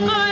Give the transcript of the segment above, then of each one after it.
good.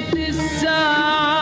this song.